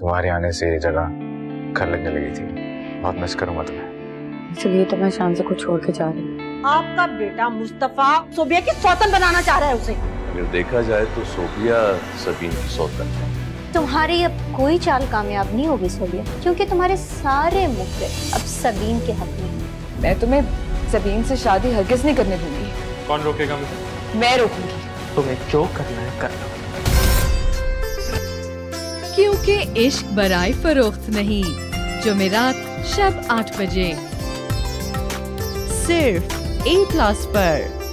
तुम्हारे आने से ये जगह घर लगने लगी थी। बहुत मिस करूँगा तुम्हें। इसलिए तो मैं शान को छोड़ के जा रही हूँ। आपका बेटा मुस्तफ़ा सोबिया की सौतन बनाना चाह रहा है उसे। अगर देखा जाए तो सोफिया सबीन की सौतन है। तुम्हारी अब कोई चाल कामयाब नहीं होगी सोबिया क्योंकि तुम्हारे सारे मुद्दे अब सबीन के हक में मैं तुम्हें जबीन से शादी हरगिज नहीं करने दूँगी। कौन रोकेगा मुझे? मैं रोकूँगी। तुम्हें जो करना है कर लो। क्योंकि इश्क बराए फरोख्त नहीं जुमेरात शब आठ बजे। सिर्फ़ ए प्लस पर।